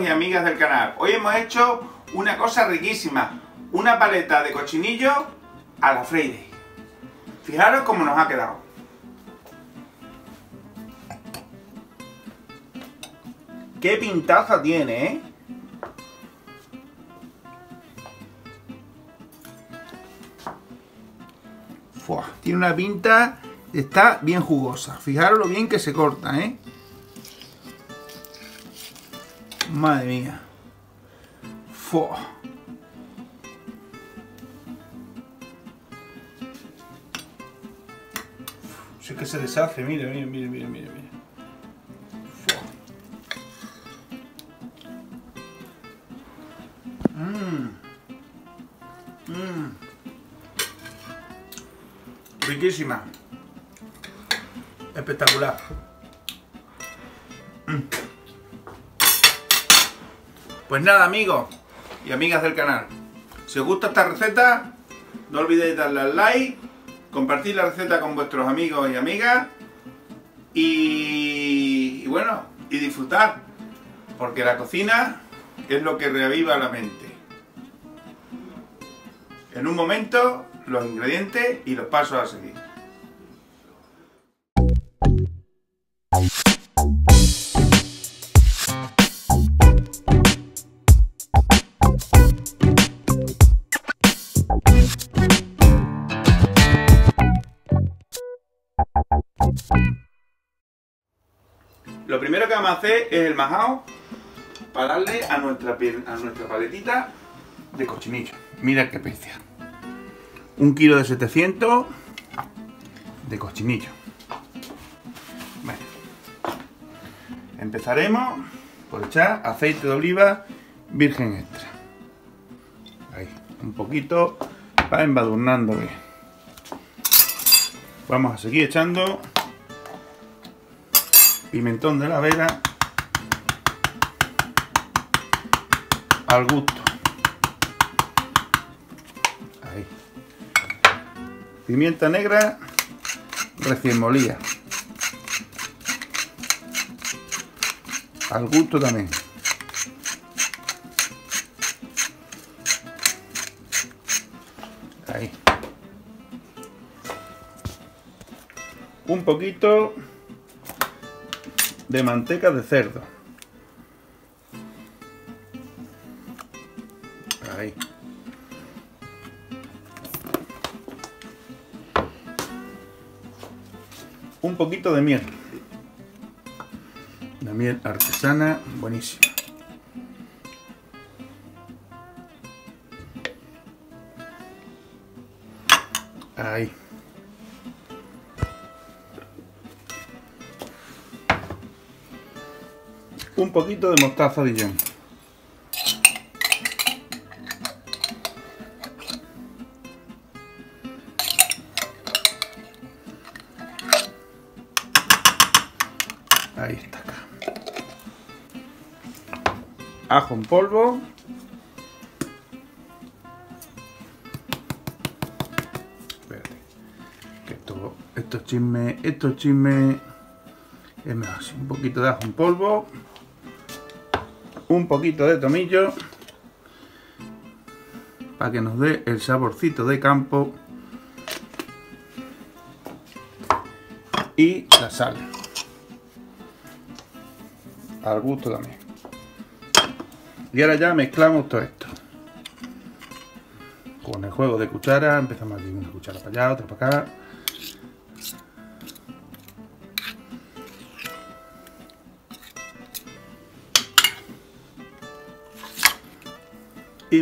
y amigas del canal. Hoy hemos hecho una cosa riquísima, una paleta de cochinillo a la Friday. Fijaros cómo nos ha quedado. Qué pintaza tiene, ¿eh? Tiene una pinta, está bien jugosa. Fijaros lo bien que se corta, ¿eh? Madre mía. Fua. Si que se deshace, mire, mire, mire, mire. Fua. Mmm. Mmm. Riquísima. Espectacular. Mm. Pues nada, amigos y amigas del canal. Si os gusta esta receta, no olvidéis darle al like, compartir la receta con vuestros amigos y amigas y, bueno, y disfrutar, porque la cocina es lo que reaviva la mente. En un momento, los ingredientes y los pasos a seguir. Vamos a hacer es el majao para darle a nuestra, a nuestra paletita de cochinillo. Mira qué especial. Un kilo de 700 de cochinillo. Empezaremos por echar aceite de oliva virgen extra. Un poquito para embadurnando bien. Vamos a seguir echando pimentón de la vera al gusto. Ahí. Pimienta negra recién molida. Al gusto también. Ahí. Un poquito de manteca de cerdo. Ahí. Un poquito de miel. La miel artesana, buenísima. Un poquito de mostaza Dijon. Ahí está acá. Ajo en polvo. Espérate. Que esto, estos estos es mejor. Un poquito de ajo en polvo. Un poquito de tomillo. Para que nos dé el saborcito de campo. Y la sal. Al gusto también. Y ahora ya mezclamos todo esto. Con el juego de cuchara, empezamos aquí una cuchara para allá, otra para acá.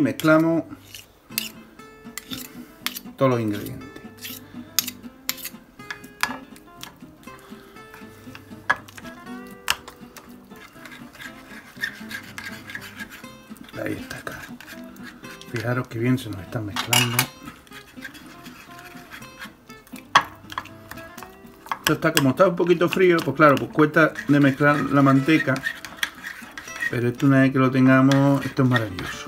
Mezclamos todos los ingredientes. Ahí está acá. Fijaros que bien se nos están mezclando. Esto está como está un poquito frío, pues claro, pues cuesta de mezclar la manteca. Pero esto una vez que lo tengamos, esto es maravilloso.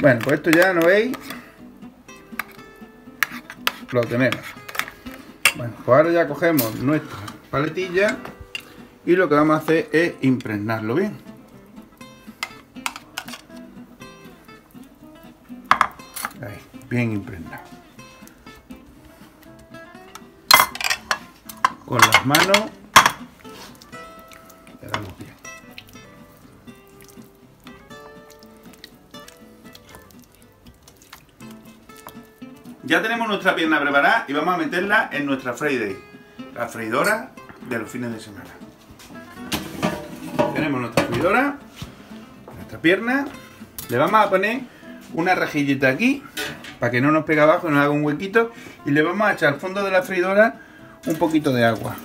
Bueno, pues esto ya, ¿no veis? Lo tenemos. Bueno, pues ahora ya cogemos nuestra paletilla y lo que vamos a hacer es impregnarlo bien. Ahí, bien impregnado. Con las manos Ya tenemos nuestra pierna preparada y vamos a meterla en nuestra Friday, la freidora de los fines de semana. Tenemos nuestra freidora, nuestra pierna, le vamos a poner una rejillita aquí para que no nos pegue abajo, no haga un huequito y le vamos a echar al fondo de la freidora un poquito de agua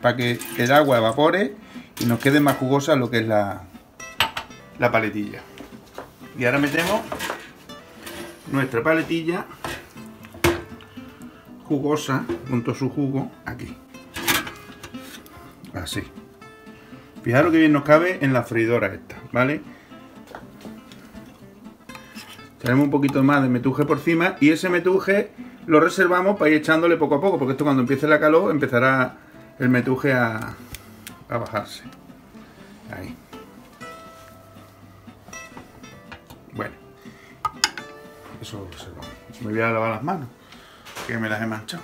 para que el agua evapore y nos quede más jugosa lo que es la, la paletilla. Y ahora metemos nuestra paletilla jugosa junto a su jugo aquí. Así. Fijaros que bien nos cabe en la freidora esta, ¿vale? Tenemos un poquito más de metuje por encima y ese metuje lo reservamos para ir echándole poco a poco, porque esto cuando empiece la calor empezará el metuje a, a bajarse. Ahí. Bueno. Eso lo reservamos. Me voy a lavar las manos, que me las he manchado.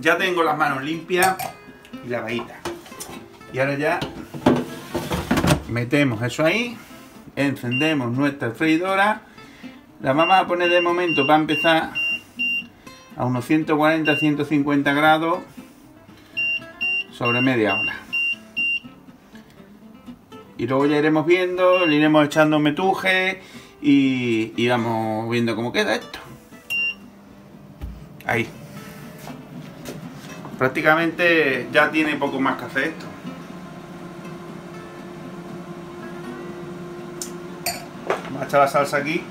Ya tengo las manos limpias y lavaditas. Y ahora ya metemos eso ahí, encendemos nuestra freidora, la vamos a poner de momento para empezar a unos 140-150 grados sobre media hora. Y luego ya iremos viendo, le iremos echando metuje y, y vamos viendo cómo queda esto. Ahí. Prácticamente ya tiene poco más que hacer esto. Vamos a echar la salsa aquí.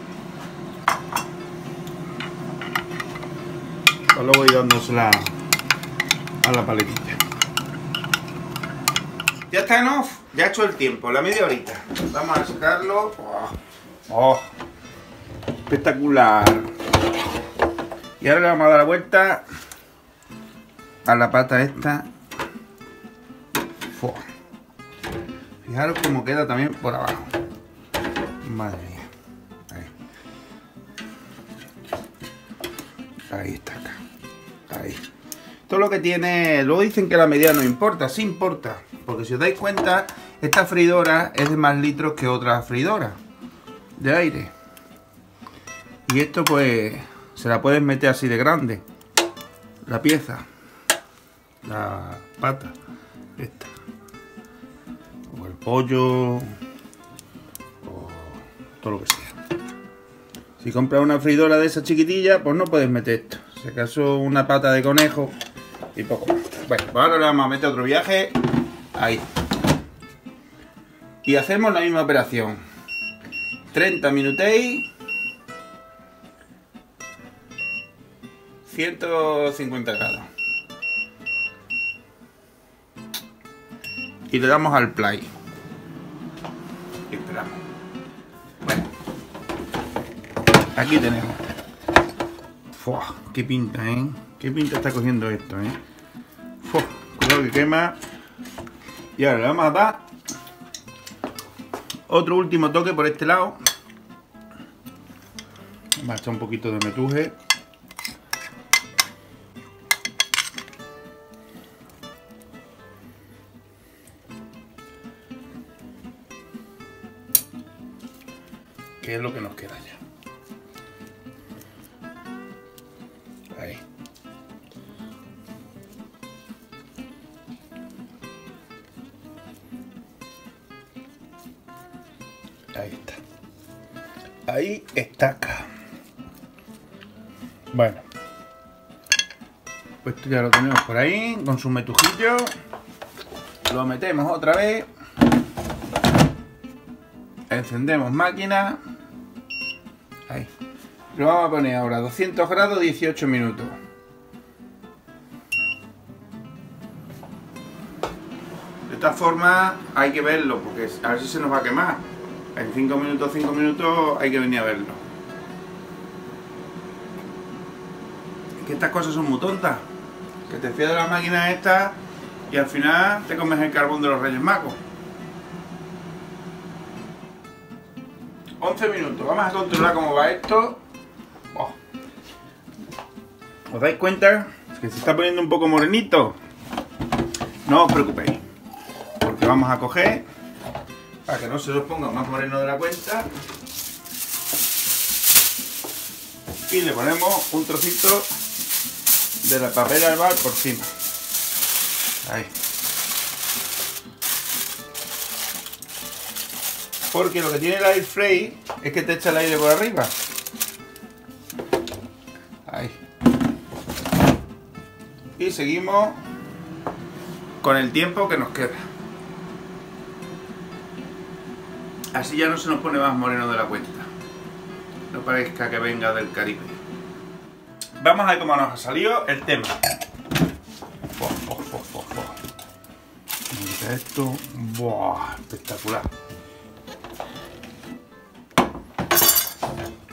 Luego ir dándosela a la paletita. Ya está en off, ya ha hecho el tiempo, la media horita. Vamos a sacarlo. Oh, oh, espectacular. Y ahora le vamos a dar la vuelta a la pata esta. Fijaros cómo queda también por abajo. Madre mía. Ahí. Ahí está acá. Ahí. Todo lo que tiene... Luego dicen que la medida no importa. Sí importa. Porque si os dais cuenta, esta freidora es de más litros que otra freidora de aire. Y esto pues se la puedes meter así de grande. La pieza. La pata. Esta. O el pollo. O todo lo que sea. Si compras una freidora de esa chiquitilla pues no puedes meter esto. Si acaso una pata de conejo y poco bueno pues ahora le vamos a meter otro viaje. Ahí. Y hacemos la misma operación. 30 minutos 150 grados y le damos al play. Y esperamos. Bueno. Aquí tenemos. Fua, qué pinta, ¿eh? Qué pinta está cogiendo esto, ¿eh? Fua, que quema. Y ahora le vamos a dar otro último toque por este lado. Vamos un poquito de metuje. Es lo que nos queda ya. Ahí. Ahí está. Ahí está acá. Bueno. Pues ya lo tenemos por ahí, con su metujillo. Lo metemos otra vez. Encendemos máquina. Lo vamos a poner ahora 200 grados 18 minutos. De esta forma hay que verlo porque a ver si se nos va a quemar. En 5 minutos, 5 minutos hay que venir a verlo. Es que estas cosas son muy tontas. Que te fías de la máquina esta y al final te comes el carbón de los Reyes Magos. 11 minutos, vamos a controlar cómo va esto. ¿Os dais cuenta? Que se está poniendo un poco morenito. No os preocupéis, porque vamos a coger, para que no se os ponga más moreno de la cuenta, y le ponemos un trocito de la papel albal por encima. Ahí. Porque lo que tiene el air fray es que te echa el aire por arriba. Y seguimos con el tiempo que nos queda. Así ya no se nos pone más moreno de la cuenta. No parezca que venga del Caribe. Vamos a ver cómo nos ha salido el tema. Esto. Buah, espectacular.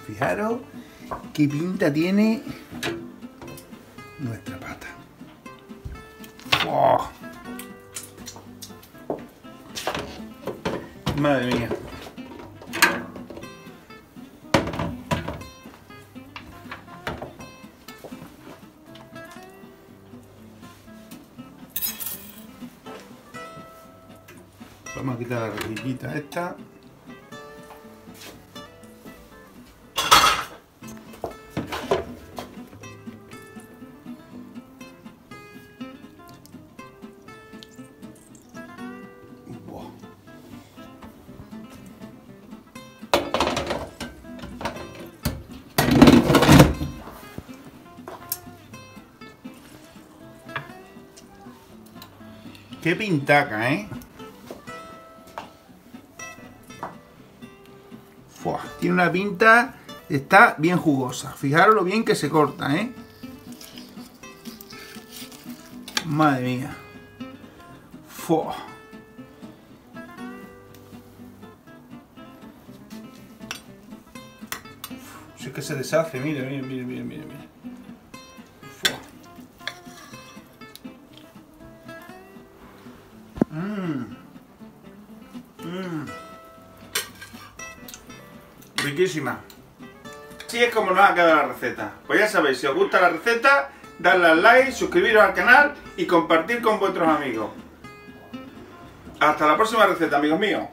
Fijaros qué pinta tiene nuestra Madre mía. Vamos a quitar la rejillita esta. Qué pintaca, ¿eh? Fua, tiene una pinta, está bien jugosa. Fijaros lo bien que se corta, ¿eh? Madre mía. Fua. Si es que se deshace, mire, mire, mire, mire, mire. Riquísima. Así es como nos ha quedado la receta. Pues ya sabéis, si os gusta la receta, darle al like, suscribiros al canal y compartir con vuestros amigos. Hasta la próxima receta, amigos míos.